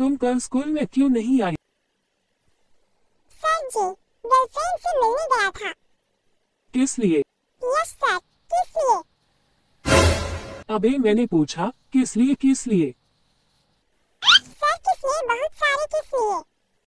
तुम कल स्कूल में क्यों नहीं आई सर जी गर्लफ्रेंड से मिलने गया था। किस लिए? यस सर किस लिए? अबे मैंने पूछा किस लिए किस लिए?